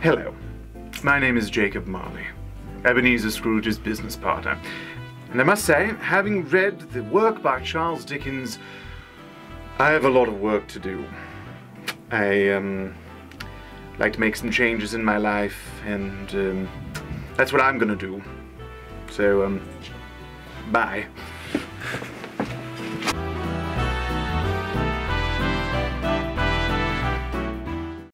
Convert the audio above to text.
Hello. My name is Jacob Marley, Ebenezer Scrooge's business partner. And I must say, having read the work by Charles Dickens, I have a lot of work to do. I um, like to make some changes in my life, and um, that's what I'm gonna do. So, um, bye.